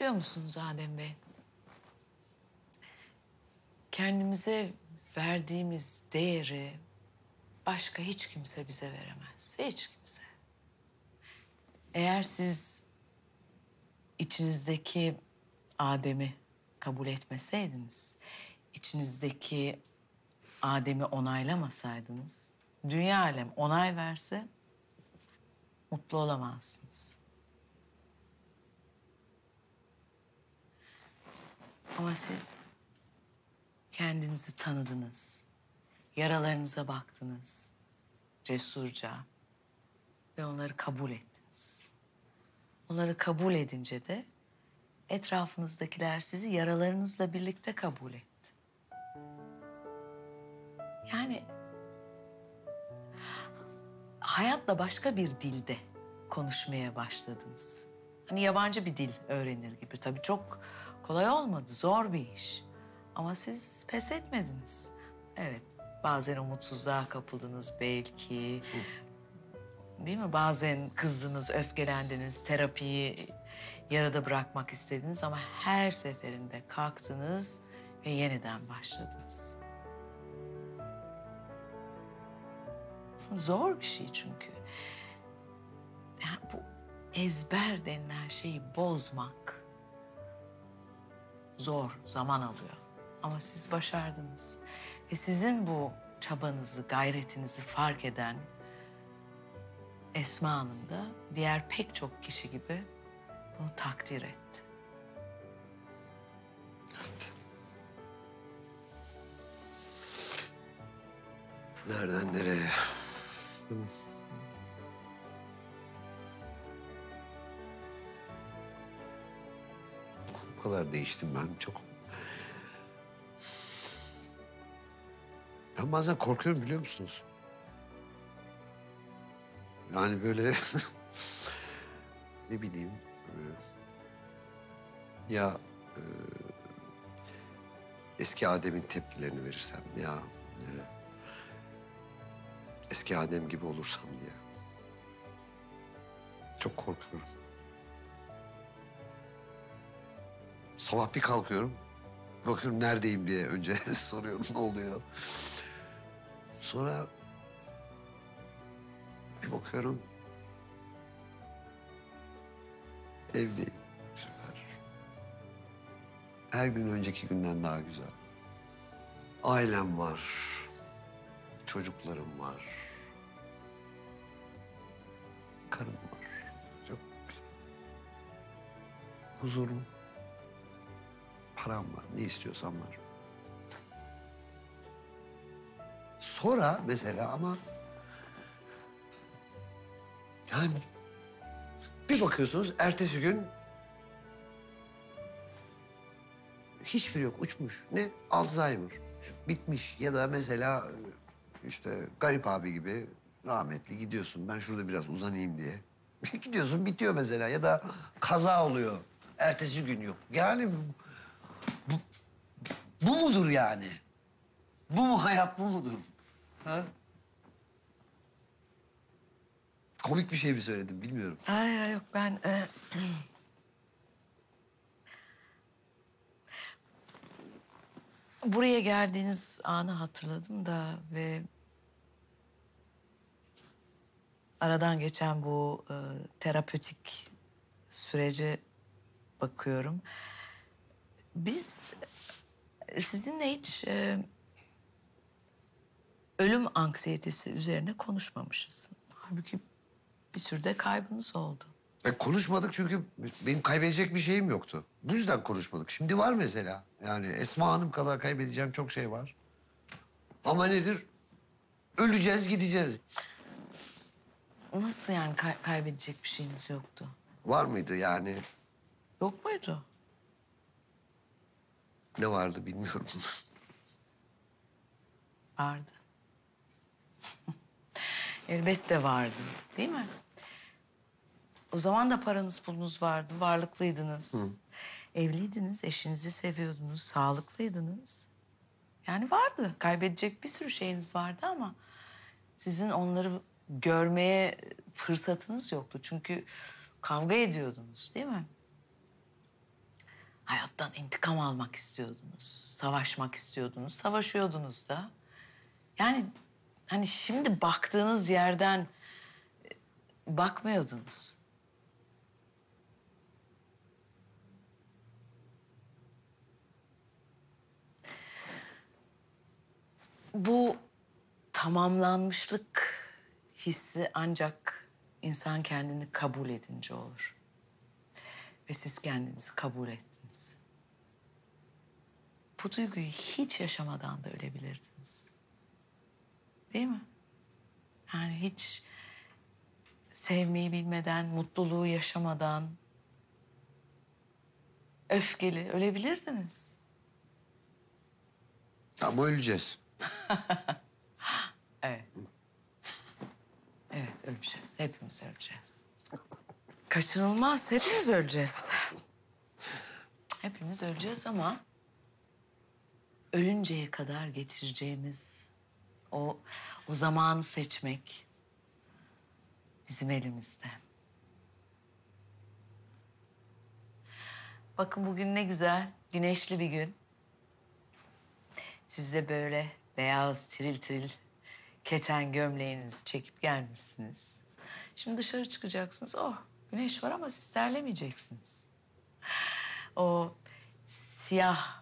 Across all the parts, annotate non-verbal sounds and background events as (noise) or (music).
Biliyor musunuz Adem Bey? Kendimize verdiğimiz değeri başka hiç kimse bize veremez. Hiç kimse. Eğer siz içinizdeki Adem'i kabul etmeseydiniz, içinizdeki Adem'i onaylamasaydınız, dünya alem onay verse mutlu olamazsınız. Ama siz kendinizi tanıdınız. Yaralarınıza baktınız. Cesurca. Ve onları kabul ettiniz. Onları kabul edince de etrafınızdakiler sizi yaralarınızla birlikte kabul etti. Yani hayatla başka bir dilde konuşmaya başladınız. Hani yabancı bir dil öğrenir gibi. Tabii çok kolay olmadı, zor bir iş. Ama siz pes etmediniz. Evet, bazen umutsuzluğa kapıldınız belki. Değil mi? Bazen kızdınız, öfkelendiniz, terapiyi yarıda bırakmak istediniz ama her seferinde kalktınız ve yeniden başladınız. Zor bir şey çünkü. Yani bu ezber denilen şeyi bozmak zor, zaman alıyor. Ama siz başardınız. Ve sizin bu çabanızı, gayretinizi fark eden Esma Hanım da diğer pek çok kişi gibi bunu takdir etti. Evet. Nereden nereye? Bu kadar değiştim ben çok. Ben bazen korkuyorum biliyor musunuz? Yani böyle (laughs) ne bileyim e, ya e, eski Adem'in tepkilerini verirsem ya e, eski Adem gibi olursam diye. Çok korkuyorum. Sabah bir kalkıyorum. Bakıyorum neredeyim diye önce (laughs) soruyorum ne oluyor. Sonra bir bakıyorum evdeyim. Süper. Her gün önceki günden daha güzel. Ailem var. Çocuklarım var. Karım var. Çok güzel. Huzurum. Param var. Ne istiyorsam var. Sonra mesela ama yani bir bakıyorsunuz ertesi gün hiçbir yok uçmuş. Ne? Alzheimer. Bitmiş ya da mesela işte garip abi gibi rahmetli gidiyorsun. Ben şurada biraz uzanayım diye. (laughs) gidiyorsun bitiyor mesela ya da kaza oluyor. Ertesi gün yok. Yani bu, bu, mudur yani? Bu mu hayat bu mudur? Ha? Komik bir şey mi söyledim bilmiyorum. Ay ay yok ben... e, Buraya geldiğiniz anı hatırladım da ve... Aradan geçen bu e, terapötik sürece bakıyorum. Biz sizinle hiç e, ölüm anksiyetesi üzerine konuşmamışız. Halbuki bir sürü de kaybınız oldu. E, konuşmadık çünkü benim kaybedecek bir şeyim yoktu. Bu yüzden konuşmadık. Şimdi var mesela. Yani Esma Hanım kadar kaybedeceğim çok şey var. Ama nedir? Öleceğiz, gideceğiz. Nasıl yani kay- kaybedecek bir şeyiniz yoktu? Var mıydı yani? Yok muydu? Ne vardı bilmiyorum. (laughs) Vardı. (laughs) Elbette vardı, değil mi? O zaman da paranız pulunuz vardı, varlıklıydınız. Evliydiniz, eşinizi seviyordunuz, sağlıklıydınız. Yani vardı, kaybedecek bir sürü şeyiniz vardı ama... ...sizin onları görmeye fırsatınız yoktu. Çünkü kavga ediyordunuz, değil mi? Hayattan intikam almak istiyordunuz. Savaşmak istiyordunuz. Savaşıyordunuz da. Yani hani şimdi baktığınız yerden e, bakmıyordunuz. Bu tamamlanmışlık hissi ancak insan kendini kabul edince olur. Ve siz kendinizi kabul ettiniz. Bu duyguyu hiç yaşamadan da ölebilirdiniz. Değil mi? Yani hiç sevmeyi bilmeden, mutluluğu yaşamadan, öfkeli ölebilirdiniz. Ama öleceğiz. (laughs) Evet. Evet öleceğiz. Hepimiz öleceğiz. Kaçınılmaz. Hepimiz öleceğiz. Hepimiz öleceğiz ama ölünceye kadar geçireceğimiz o o zamanı seçmek bizim elimizde. Bakın bugün ne güzel, güneşli bir gün. Siz de böyle beyaz tiril tiril keten gömleğinizi çekip gelmişsiniz. Şimdi dışarı çıkacaksınız. Oh güneş var ama siz terlemeyeceksiniz. O siyah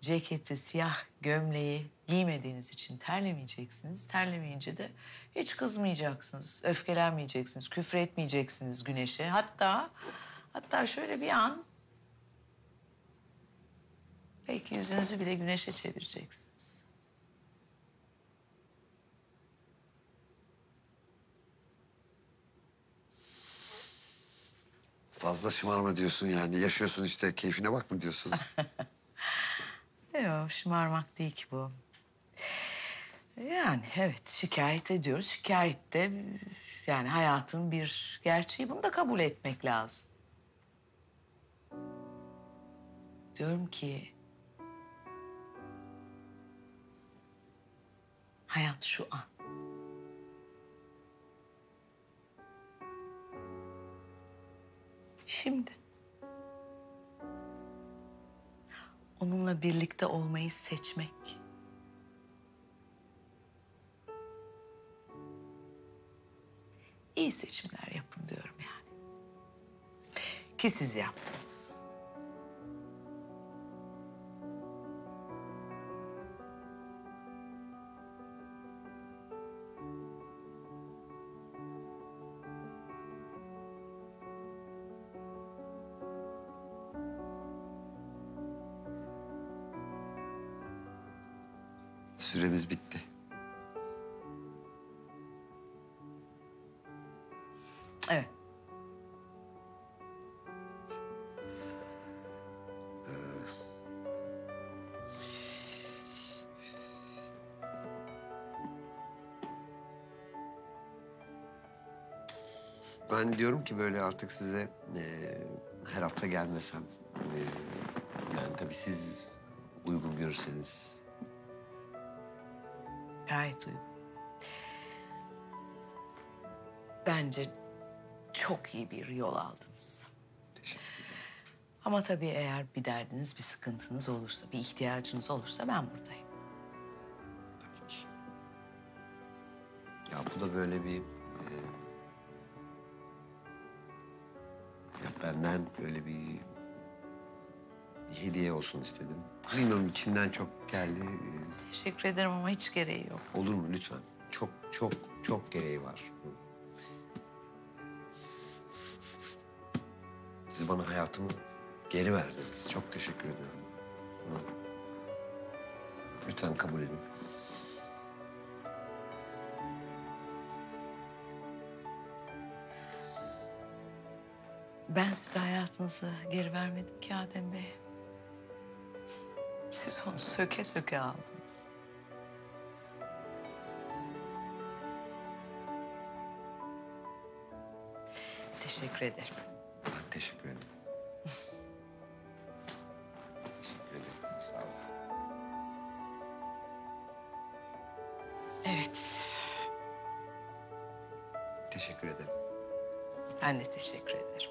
ceketi, siyah gömleği giymediğiniz için terlemeyeceksiniz. Terlemeyince de hiç kızmayacaksınız, öfkelenmeyeceksiniz, küfür etmeyeceksiniz güneşe. Hatta hatta şöyle bir an belki yüzünüzü bile güneşe çevireceksiniz. Fazla şımarma diyorsun yani. Yaşıyorsun işte keyfine bak mı diyorsun? (laughs) Yok şımarmak değil ki bu. Yani evet şikayet ediyoruz. Şikayet de yani hayatın bir gerçeği. Bunu da kabul etmek lazım. Diyorum ki... Hayat şu an. Şimdi. Onunla birlikte olmayı seçmek. İyi seçimler yapın diyorum yani. Ki siz yaptınız. Süremiz bitti. Evet. Ben diyorum ki böyle artık size e, her hafta gelmesem. e, yani tabii siz uygun görürseniz. Gayet uygun. Bence çok iyi bir yol aldınız. Teşekkür ederim. Ama tabii eğer bir derdiniz, bir sıkıntınız olursa, bir ihtiyacınız olursa ben buradayım. Tabii ki. Ya bu da böyle bir... e, ya benden böyle bir hediye olsun istedim. Bilmiyorum içimden çok geldi. Teşekkür ederim ama hiç gereği yok. Olur mu lütfen? Çok çok çok gereği var. Siz bana hayatımı geri verdiniz. Çok teşekkür ediyorum. Lütfen kabul edin. Ben size hayatınızı geri vermedim ki Adem Bey. Siz onu söke söke aldınız. Teşekkür ederim. Teşekkür ederim. (laughs) teşekkür ederim. Sağ olun. Evet, Teşekkür ederim. ben de teşekkür ederim.